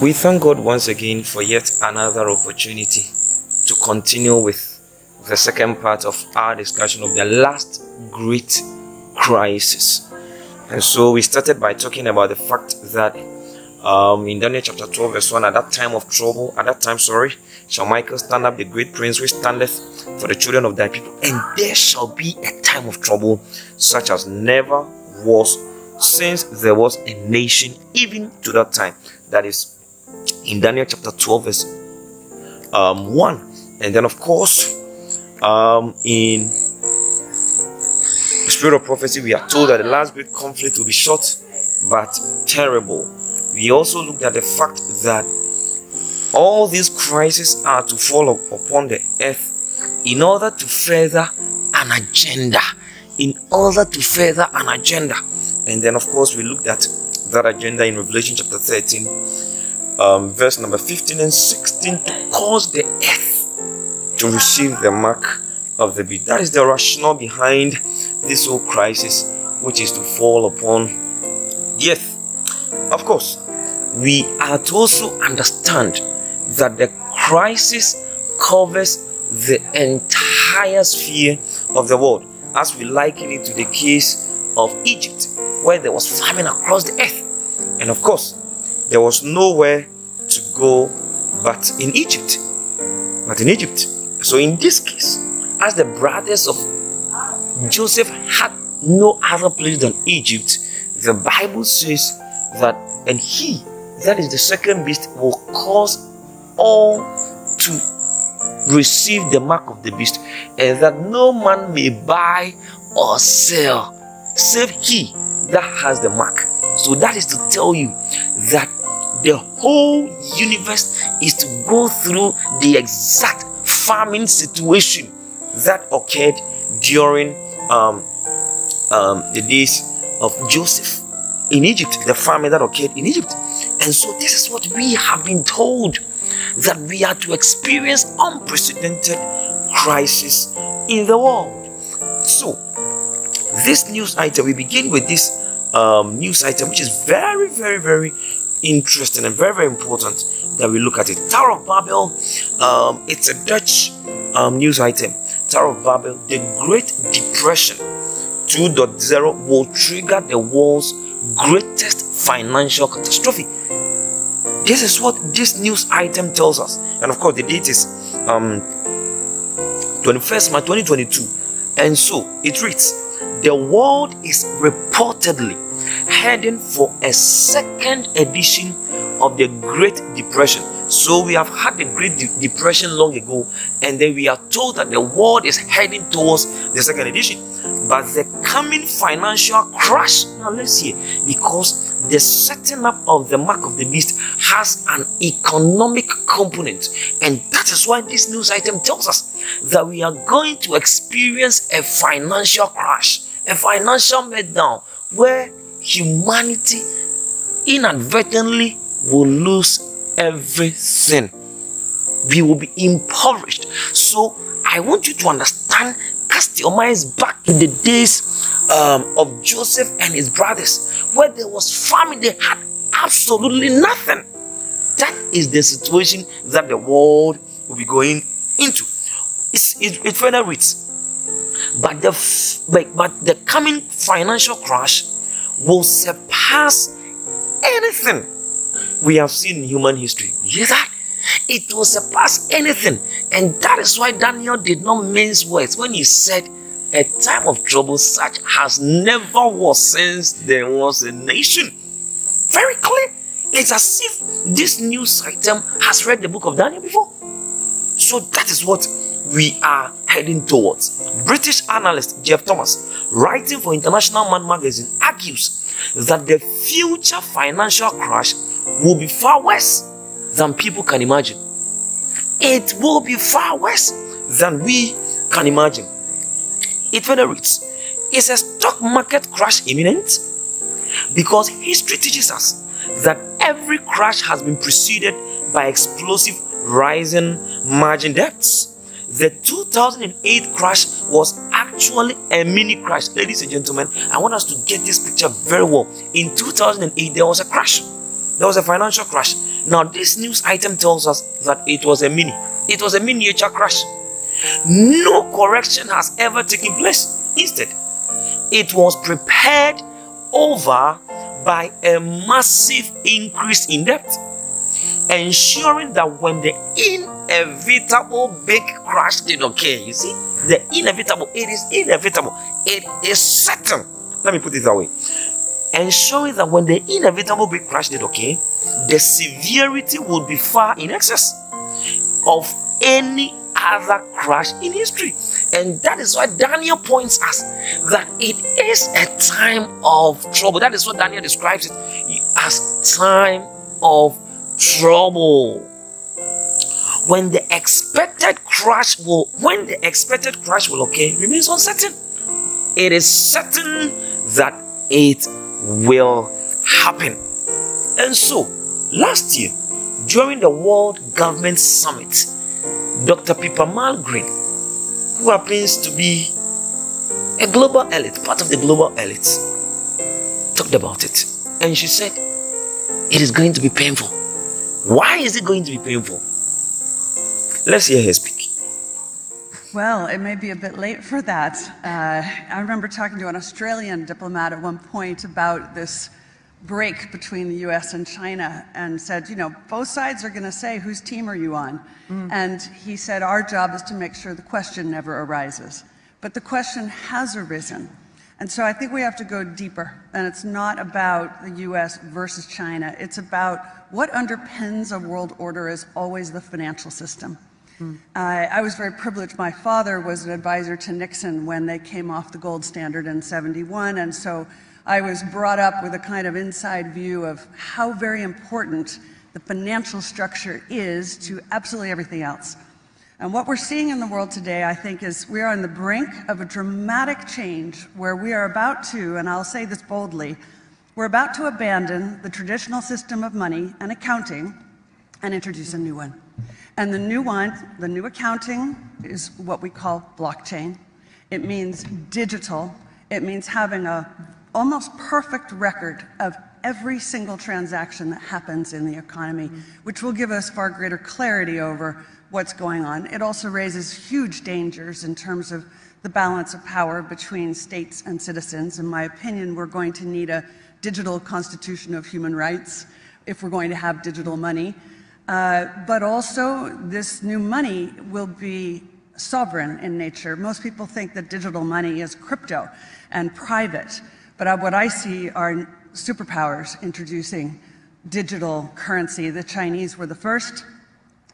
We thank God once again for yet another opportunity to continue with the second part of our discussion of the last great crisis. And so we started by talking about the fact that um, in Daniel chapter 12, verse 1, at that time of trouble, at that time, sorry, shall Michael stand up, the great prince which standeth for the children of thy people, and there shall be a time of trouble such as never was since there was a nation, even to that time. That is in Daniel chapter 12, verse um, 1. And then, of course, um, in spirit of prophecy, we are told that the last great conflict will be short but terrible. We also looked at the fact that all these crises are to fall upon the earth in order to further an agenda. In order to further an agenda. And then, of course, we looked at that agenda in Revelation chapter 13 um, verse number 15 and 16 to cause the earth to receive the mark of the beast. That is the rationale behind this whole crisis, which is to fall upon the earth. Of course, we are to also understand that the crisis covers the entire sphere of the world, as we liken it to the case of Egypt, where there was famine across the earth. And of course, there was nowhere to go but in Egypt. But in Egypt. So in this case, as the brothers of Joseph had no other place than Egypt, the Bible says that, and he, that is the second beast, will cause all to receive the mark of the beast, and that no man may buy or sell save he that has the mark. So that is to tell you that the whole universe is to go through the exact famine situation that occurred during um, um, the days of Joseph in Egypt, the famine that occurred in Egypt. And so, this is what we have been told that we are to experience unprecedented crisis in the world. So, this news item, we begin with this um, news item, which is very, very, very interesting and very, very important that we look at it. Tower of Babel, um, it's a Dutch um, news item. Tower of Babel, the Great Depression 2.0 will trigger the world's greatest financial catastrophe. This is what this news item tells us. And of course, the date is um, 21st March 2022. And so it reads The world is reportedly heading for a second edition of the Great Depression. So we have had the Great De Depression long ago, and then we are told that the world is heading towards the second edition. But the coming financial crash, now let's see, because the setting up of the mark of the beast has an economic component, and that is why this news item tells us that we are going to experience a financial crash, a financial meltdown, where humanity inadvertently will lose everything. We will be impoverished. So I want you to understand, cast your minds back to the days um, of Joseph and his brothers, where there was famine, they had absolutely nothing. That is the situation that the world will be going into. It's, it, it further reads, but the but, but the coming financial crash will surpass anything we have seen in human history. You hear that? It will surpass anything. And that is why Daniel did not mince words when he said, A time of trouble such has never was since there was a nation. Very clear. It's as if this news item has read the book of Daniel before. So that is what we are heading towards. British analyst Jeff Thomas, writing for International Man magazine, argues that the future financial crash will be far worse than people can imagine. It will be far worse than we can imagine. It further reads, Is a stock market crash imminent? Because history teaches us that every crash has been preceded by explosive rising margin debts. The 2008 crash was actually a mini crash. Ladies and gentlemen, I want us to get this picture very well. In 2008, there was a crash. There was a financial crash. Now, this news item tells us that it was a mini, it was a miniature crash. No correction has ever taken place. Instead, it was prepared over by a massive increase in debt, ensuring that when the inevitable big crash did occur, you see, the inevitable, it is inevitable, it is certain. Let me put it that way. Ensuring that when the inevitable big crash did occur, the severity would be far in excess of any other crash in history. And that is why Daniel points us that it is a time of trouble. That is what Daniel describes it as time of trouble. When the expected crash will when the expected crash will occur remains uncertain. It is certain that it will happen. And so, last year, during the World Government Summit, Dr. Pippa Malmgren, who happens to be a global elite, part of the global elite, talked about it. And she said, It is going to be painful. Why is it going to be painful? Let's hear her speak. Well, it may be a bit late for that. Uh, I remember talking to an Australian diplomat at one point about this break between the US and China and said, you know, both sides are going to say, whose team are you on? Mm. And he said, our job is to make sure the question never arises. But the question has arisen. And so I think we have to go deeper. And it's not about the US versus China, it's about what underpins a world order is always the financial system. Mm. Uh, I was very privileged. My father was an advisor to Nixon when they came off the gold standard in 71. And so I was brought up with a kind of inside view of how very important the financial structure is to absolutely everything else. And what we're seeing in the world today, I think, is we are on the brink of a dramatic change where we are about to, and I'll say this boldly, we're about to abandon the traditional system of money and accounting and introduce a new one. And the new one, the new accounting, is what we call blockchain. It means digital. It means having a almost perfect record of every single transaction that happens in the economy, which will give us far greater clarity over what's going on. It also raises huge dangers in terms of the balance of power between states and citizens. In my opinion, we're going to need a digital constitution of human rights if we're going to have digital money. Uh, but also, this new money will be sovereign in nature. Most people think that digital money is crypto and private. But what I see are superpowers introducing digital currency. The Chinese were the first.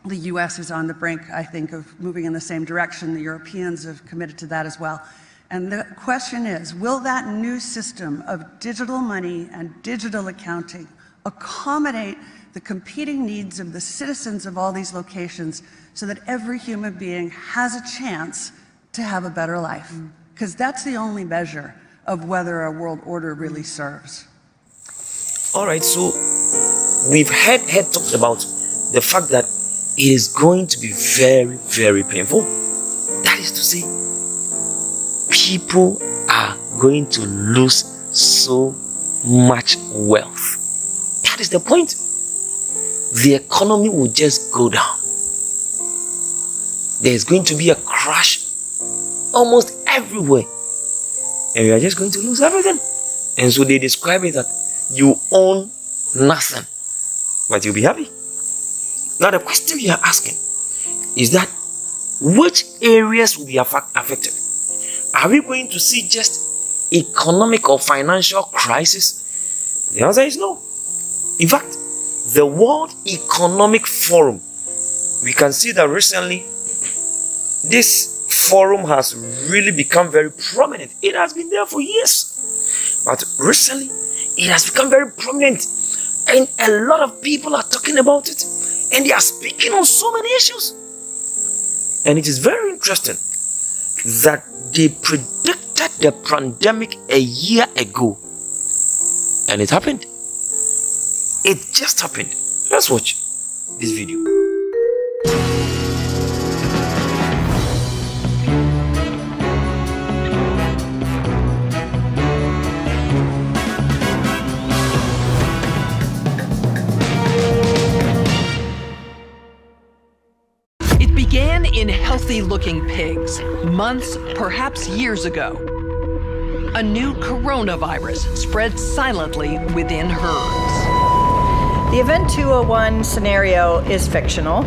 The US is on the brink, I think, of moving in the same direction. The Europeans have committed to that as well. And the question is will that new system of digital money and digital accounting accommodate the competing needs of the citizens of all these locations so that every human being has a chance to have a better life? Mm. Because that's the only measure of whether a world order really serves. All right, so we've had, heard talked about the fact that it is going to be very, very painful. That is to say, people are going to lose so much wealth. That is the point. The economy will just go down. There's going to be a crash almost everywhere and you are just going to lose everything. And so they describe it that you own nothing, but you'll be happy. Now, the question you are asking is that which areas will be affected? Are we going to see just economic or financial crisis? The answer is no. In fact, the World Economic Forum, we can see that recently this forum has really become very prominent. It has been there for years, but recently it has become very prominent, and a lot of people are talking about it, and they are speaking on so many issues. And it is very interesting that they predicted the pandemic a year ago, and it happened. It just happened. Let's watch this video. Looking pigs months, perhaps years ago. A new coronavirus spread silently within herds. The Event 201 scenario is fictional.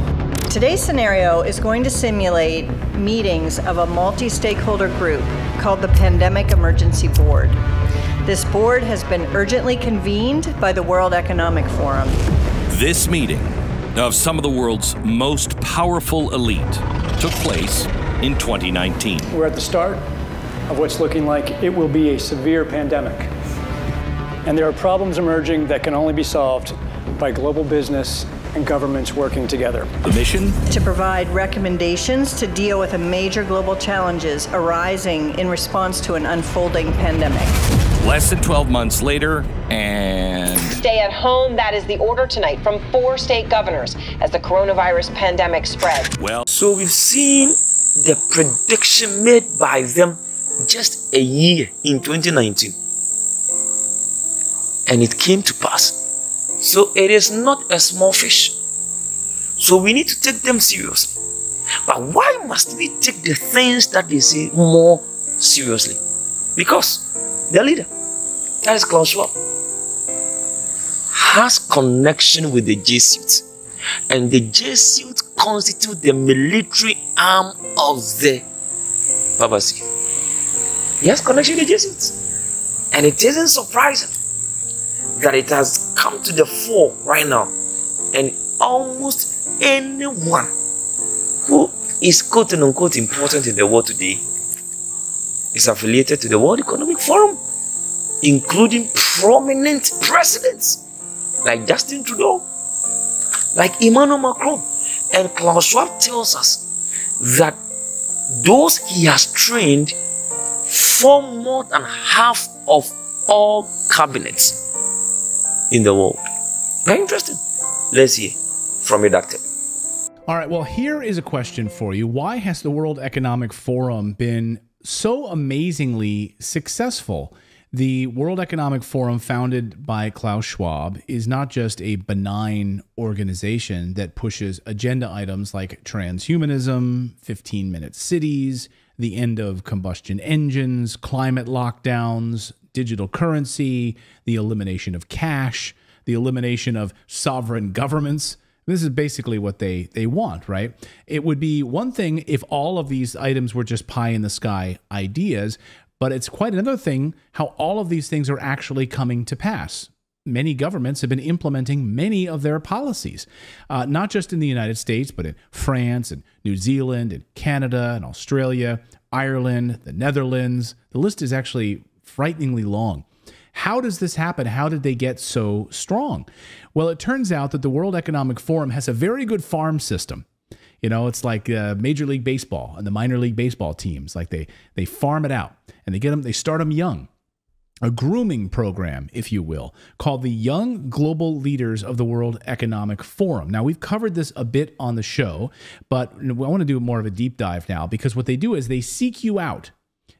Today's scenario is going to simulate meetings of a multi stakeholder group called the Pandemic Emergency Board. This board has been urgently convened by the World Economic Forum. This meeting of some of the world's most powerful elite took place in 2019. We're at the start of what's looking like it will be a severe pandemic. And there are problems emerging that can only be solved by global business and governments working together. The mission? To provide recommendations to deal with the major global challenges arising in response to an unfolding pandemic. Less than 12 months later, and. Stay at home. That is the order tonight from four state governors as the coronavirus pandemic spreads. Well, So we've seen the prediction made by them just a year in 2019. And it came to pass. So it is not a small fish. So we need to take them seriously. But why must we take the things that they say more seriously? Because the leader, that is Schwab, has connection with the Jesuits. And the Jesuits constitute the military arm of the papacy. He has connection with the Jesuits. And it isn't surprising that it has come to the fore right now. And almost anyone who is quote unquote important in the world today is affiliated to the World Economic Forum, including prominent presidents like Justin Trudeau, like Emmanuel Macron. And Klaus Schwab tells us that those he has trained form more than half of all cabinets in the world. Very interesting. Let's hear from your doctor. All right, well, here is a question for you. Why has the World Economic Forum been so amazingly successful? The World Economic Forum, founded by Klaus Schwab, is not just a benign organization that pushes agenda items like transhumanism, 15 minute cities, the end of combustion engines, climate lockdowns, digital currency, the elimination of cash, the elimination of sovereign governments. This is basically what they they want, right? It would be one thing if all of these items were just pie in the sky ideas, but it's quite another thing how all of these things are actually coming to pass. Many governments have been implementing many of their policies, uh, not just in the United States, but in France and New Zealand and Canada and Australia, Ireland, the Netherlands. The list is actually frighteningly long. How does this happen? How did they get so strong? Well, it turns out that the World Economic Forum has a very good farm system. You know, it's like uh, Major League Baseball and the minor league baseball teams. Like they they farm it out and they get them. They start them young. A grooming program, if you will, called the Young Global Leaders of the World Economic Forum. Now, we've covered this a bit on the show, but I want to do more of a deep dive now because what they do is they seek you out,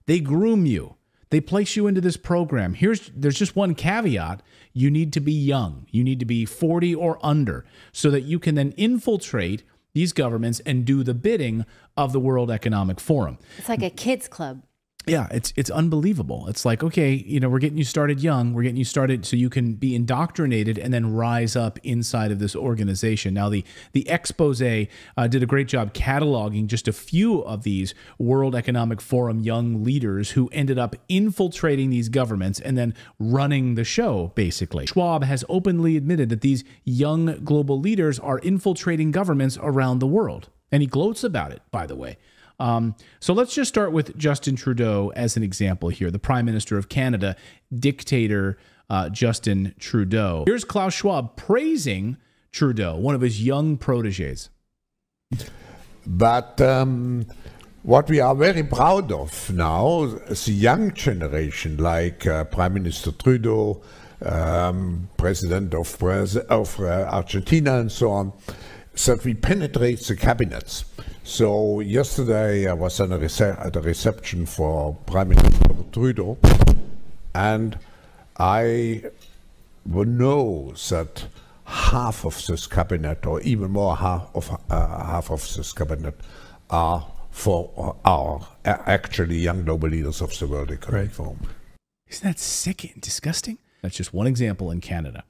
they groom you, they place you into this program. Here's there's just one caveat. You need to be young. You need to be 40 or under so that you can then infiltrate these governments and do the bidding of the World Economic Forum. It's like a kids club. Yeah, it's it's unbelievable. It's like, okay, you know, we're getting you started young. We're getting you started so you can be indoctrinated and then rise up inside of this organization. Now, the the expose uh, did a great job cataloging just a few of these World Economic Forum young leaders who ended up infiltrating these governments and then running the show. Basically, Schwab has openly admitted that these young global leaders are infiltrating governments around the world, and he gloats about it. By the way. Um, so let's just start with Justin Trudeau as an example here, the Prime Minister of Canada, dictator uh, Justin Trudeau. Here's Klaus Schwab praising Trudeau, one of his young proteges. But um, what we are very proud of now, is the young generation, like uh, Prime Minister Trudeau, um, President of, of uh, Argentina, and so on, that we penetrate the cabinets. So yesterday I was at a, rece- at a reception for Prime Minister Trudeau, and I know that half of this cabinet, or even more half of uh, half of this cabinet, are for our actually young global leaders of the World Economic Forum. Isn't that sick and disgusting? That's just one example in Canada.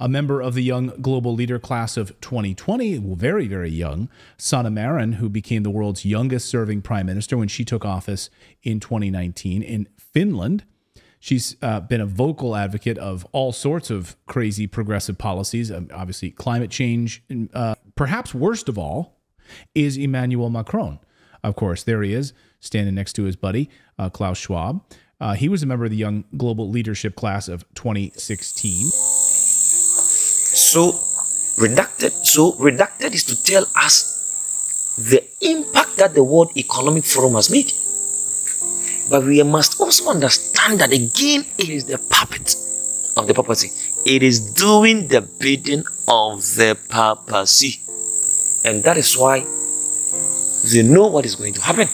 A member of the young global leader class of 2020, very, very young, Sanna Marin, who became the world's youngest serving prime minister when she took office in 2019 in Finland. She's uh, been a vocal advocate of all sorts of crazy progressive policies, um, obviously, climate change. Uh, perhaps worst of all is Emmanuel Macron. Of course, there he is, standing next to his buddy, uh, Klaus Schwab. Uh, he was a member of the Young Global Leadership Class of 2016. So, redacted. So, redacted is to tell us the impact that the World Economic Forum has made. But we must also understand that again, it is the puppet of the papacy. It is doing the bidding of the papacy. And that is why they know what is going to happen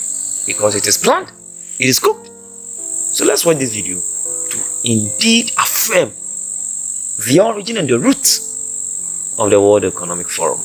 because it is planned, it is cooked. So let's watch this video to indeed affirm the origin and the roots of the World Economic Forum.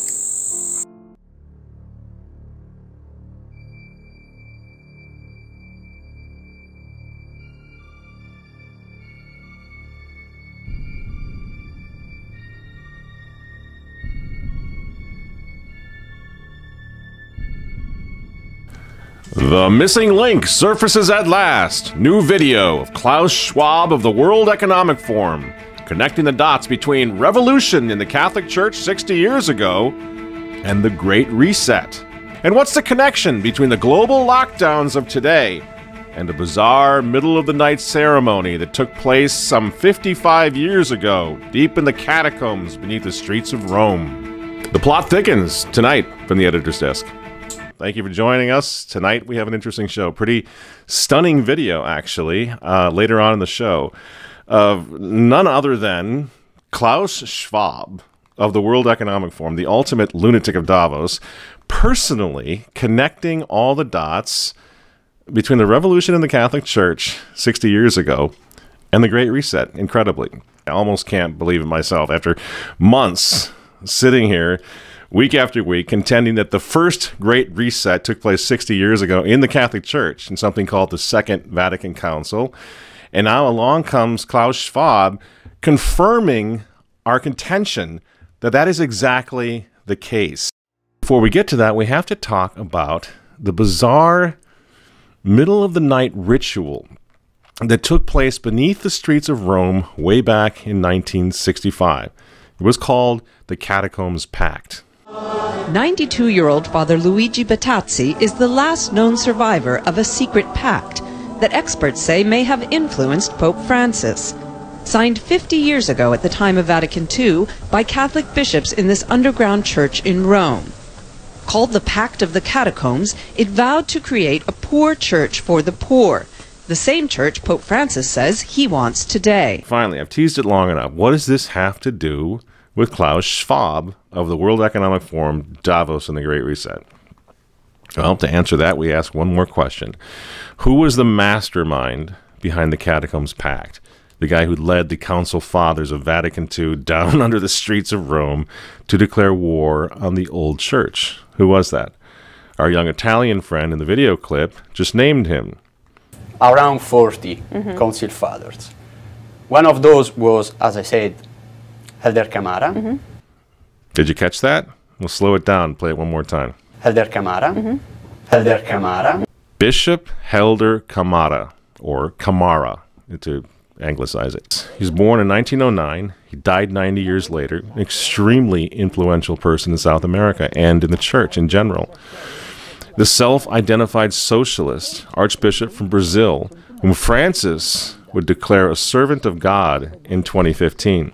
The missing link surfaces at last. New video of Klaus Schwab of the World Economic Forum, connecting the dots between revolution in the Catholic Church 60 years ago and the Great Reset. And what's the connection between the global lockdowns of today and a bizarre middle of the night ceremony that took place some 55 years ago, deep in the catacombs beneath the streets of Rome? The plot thickens tonight from the editor's desk. Thank you for joining us. Tonight we have an interesting show. Pretty stunning video, actually, uh, later on in the show, of none other than Klaus Schwab of the World Economic Forum, the ultimate lunatic of Davos, personally connecting all the dots between the revolution in the Catholic Church 60 years ago and the Great Reset, incredibly. I almost can't believe it myself after months sitting here week after week, contending that the first Great Reset took place 60 years ago in the Catholic Church in something called the Second Vatican Council. And now along comes Klaus Schwab confirming our contention that that is exactly the case. Before we get to that, we have to talk about the bizarre middle of the night ritual that took place beneath the streets of Rome way back in 1965. It was called the Catacombs Pact. 92 year old Father Luigi Bettazzi is the last known survivor of a secret pact that experts say may have influenced Pope Francis. Signed 50 years ago at the time of Vatican II by Catholic bishops in this underground church in Rome. Called the Pact of the Catacombs, it vowed to create a poor church for the poor. The same church Pope Francis says he wants today. Finally, I've teased it long enough. What does this have to do with Klaus Schwab of the World Economic Forum, Davos, and the Great Reset? Well, to answer that, we ask one more question Who was the mastermind behind the Catacombs Pact? The guy who led the Council Fathers of Vatican II down under the streets of Rome to declare war on the old church. Who was that? Our young Italian friend in the video clip just named him. Around 40 mm-hmm. Council Fathers. One of those was, as I said, Helder Camara. Mm-hmm. Did you catch that? We'll slow it down. Play it one more time. Helder Camara. Mm-hmm. Helder Camara. Bishop Helder Camara, or Camara, to anglicize it. He was born in 1909. He died 90 years later. An extremely influential person in South America and in the church in general. The self identified socialist, Archbishop from Brazil, whom Francis would declare a servant of God in 2015.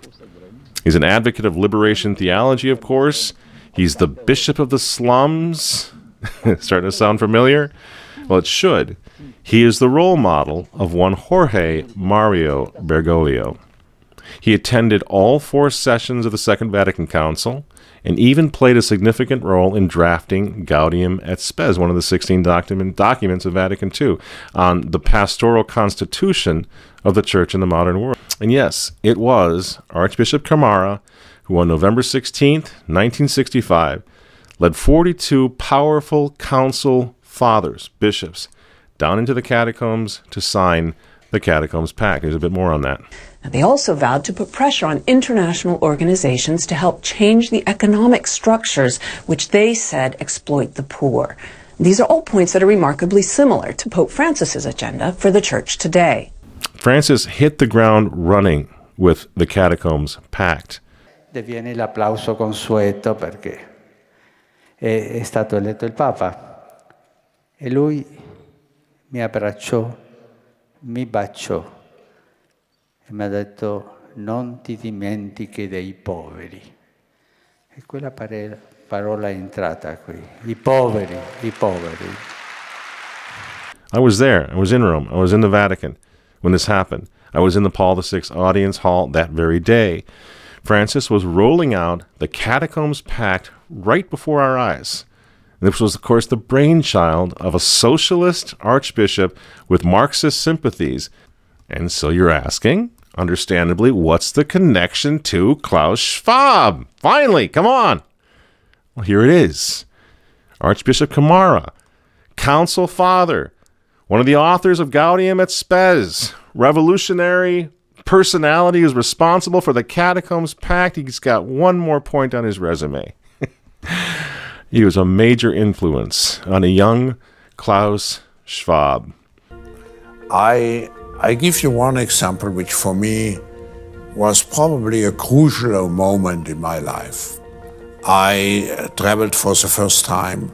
He's an advocate of liberation theology, of course. He's the bishop of the slums. Starting to sound familiar? Well, it should. He is the role model of one Jorge Mario Bergoglio. He attended all four sessions of the Second Vatican Council and even played a significant role in drafting Gaudium et Spes, one of the 16 document, documents of Vatican II, on the pastoral constitution of the Church in the modern world. And yes, it was Archbishop Camara who, on November 16, 1965, led 42 powerful council fathers, bishops, down into the catacombs to sign the Catacombs Pact. There's a bit more on that. They also vowed to put pressure on international organizations to help change the economic structures which they said exploit the poor. These are all points that are remarkably similar to Pope Francis's agenda for the church today. Francis hit the ground running with the Catacombs Pact. Deviene l'applauso consueto perché è stato eletto il Papa e lui mi abbracciò, mi baciò e mi ha detto non ti dimentichi dei poveri. E quella parola è entrata qui, i poveri, i poveri. I was there. I was in Rome. I was in the Vatican when this happened. I was in the Paul VI audience hall that very day. Francis was rolling out the Catacombs Pact right before our eyes. This was, of course, the brainchild of a socialist archbishop with Marxist sympathies. And so you're asking, understandably, what's the connection to Klaus Schwab? Finally, come on. Well, here it is Archbishop Camara, Council Father, one of the authors of Gaudium et Spes, revolutionary personality who's responsible for the Catacombs Pact. He's got one more point on his resume. he was a major influence on a young Klaus Schwab. I I give you one example which for me was probably a crucial moment in my life. I uh, traveled for the first time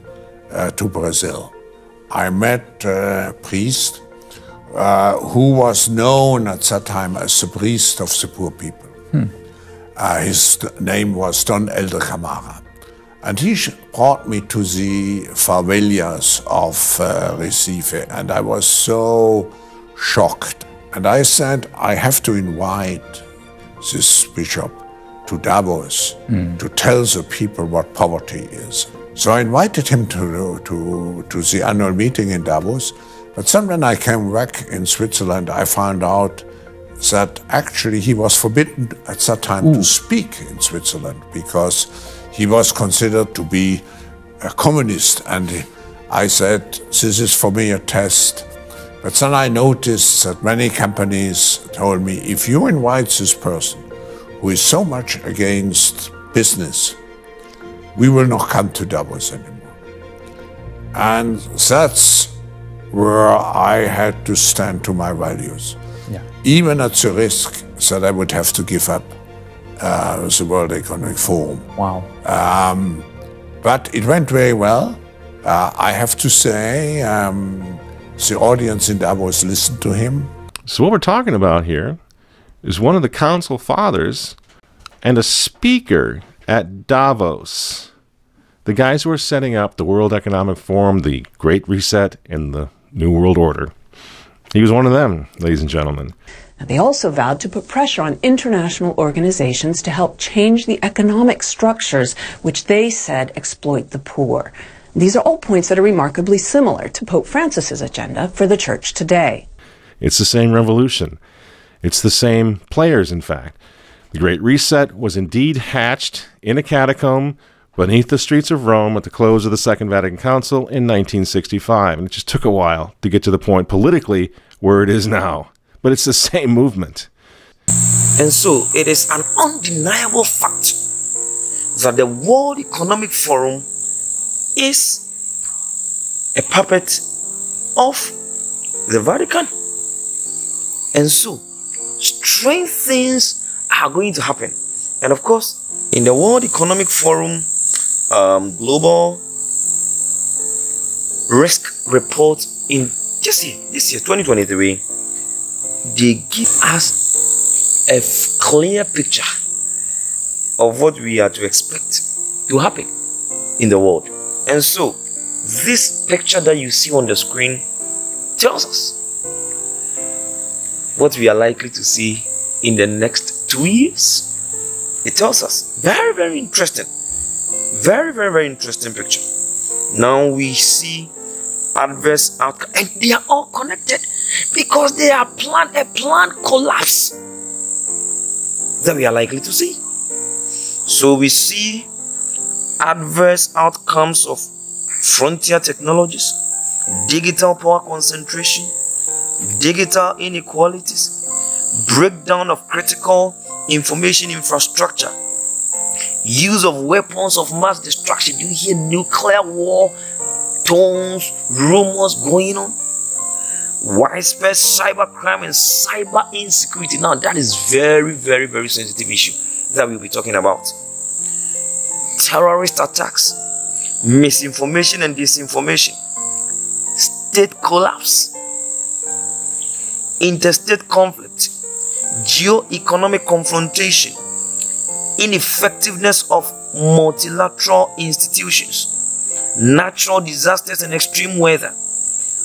uh, to Brazil. I met a priest uh, who was known at that time as the priest of the poor people. Hmm. Uh, his name was Don Elder Camara. And he brought me to the favelas of uh, Recife, and I was so shocked. And I said, I have to invite this bishop to Davos mm. to tell the people what poverty is. So I invited him to, to, to the annual meeting in Davos. But then when I came back in Switzerland, I found out that actually he was forbidden at that time Ooh. to speak in Switzerland because he was considered to be a communist. And I said, this is for me a test but then I noticed that many companies told me if you invite this person who is so much against business, we will not come to Davos anymore. And that's where I had to stand to my values. Yeah. Even at the risk that I would have to give up uh, the World Economic Forum. Wow. Um, but it went very well. Uh, I have to say, um, the audience in Davos listened to him. So, what we're talking about here is one of the council fathers and a speaker at Davos. The guys who are setting up the World Economic Forum, the Great Reset, and the New World Order. He was one of them, ladies and gentlemen. They also vowed to put pressure on international organizations to help change the economic structures which they said exploit the poor. These are all points that are remarkably similar to Pope Francis's agenda for the church today. It's the same revolution. It's the same players, in fact. The Great Reset was indeed hatched in a catacomb beneath the streets of Rome at the close of the Second Vatican Council in 1965. And it just took a while to get to the point politically where it is now. But it's the same movement. And so it is an undeniable fact that the World Economic Forum is a puppet of the Vatican. And so, strange things are going to happen. And of course, in the World Economic Forum um, Global Risk Report in just here, this year, 2023, they give us a clear picture of what we are to expect to happen in the world. And so, this picture that you see on the screen tells us what we are likely to see in the next two years. It tells us. Very, very interesting. Very, very, very interesting picture. Now we see adverse outcome, and they are all connected because they are planned a planned collapse that we are likely to see. So we see adverse outcomes of frontier technologies, digital power concentration, digital inequalities, breakdown of critical information infrastructure, use of weapons of mass destruction. You hear nuclear war tones, rumors going on, widespread cybercrime and cyber insecurity. Now, that is very, very, very sensitive issue that we'll be talking about. Terrorist attacks, misinformation and disinformation, state collapse, interstate conflict, geo-economic confrontation, ineffectiveness of multilateral institutions, natural disasters and extreme weather,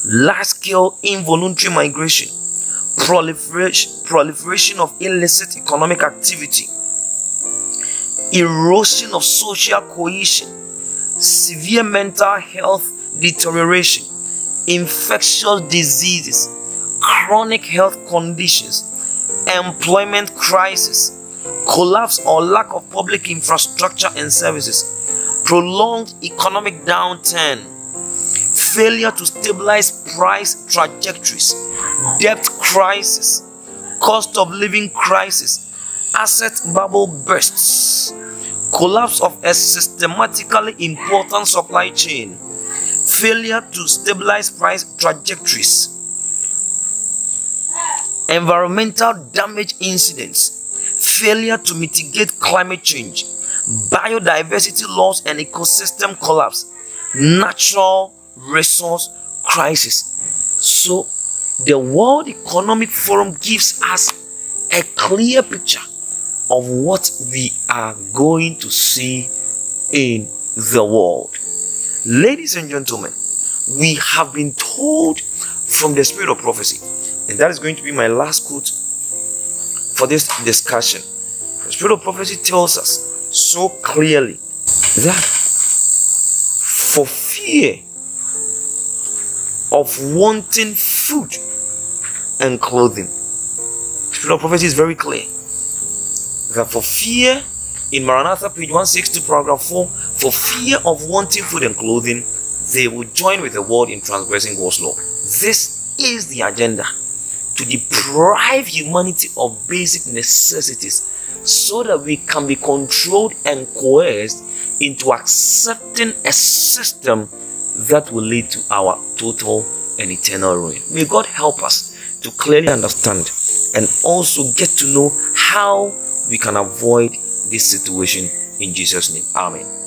large-scale involuntary migration, proliferation, proliferation of illicit economic activity, erosion of social cohesion, severe mental health deterioration, infectious diseases, chronic health conditions, employment crisis, collapse or lack of public infrastructure and services, prolonged economic downturn, failure to stabilize price trajectories, debt crisis, cost of living crisis, asset bubble bursts, collapse of a systematically important supply chain, failure to stabilize price trajectories, environmental damage incidents, failure to mitigate climate change, biodiversity loss and ecosystem collapse, natural resource crisis. So, the World Economic Forum gives us a clear picture of what we are going to see in the world. Ladies and gentlemen, we have been told from the spirit of prophecy, and that is going to be my last quote for this discussion. The spirit of prophecy tells us so clearly that for fear of wanting food and clothing, the spirit of prophecy is very clear that for fear in Maranatha page 162 paragraph 4 for fear of wanting food and clothing they will join with the world in transgressing God's law this is the agenda to deprive humanity of basic necessities so that we can be controlled and coerced into accepting a system that will lead to our total and eternal ruin. May God help us to clearly understand and also get to know how we can avoid this situation in Jesus' name. Amen.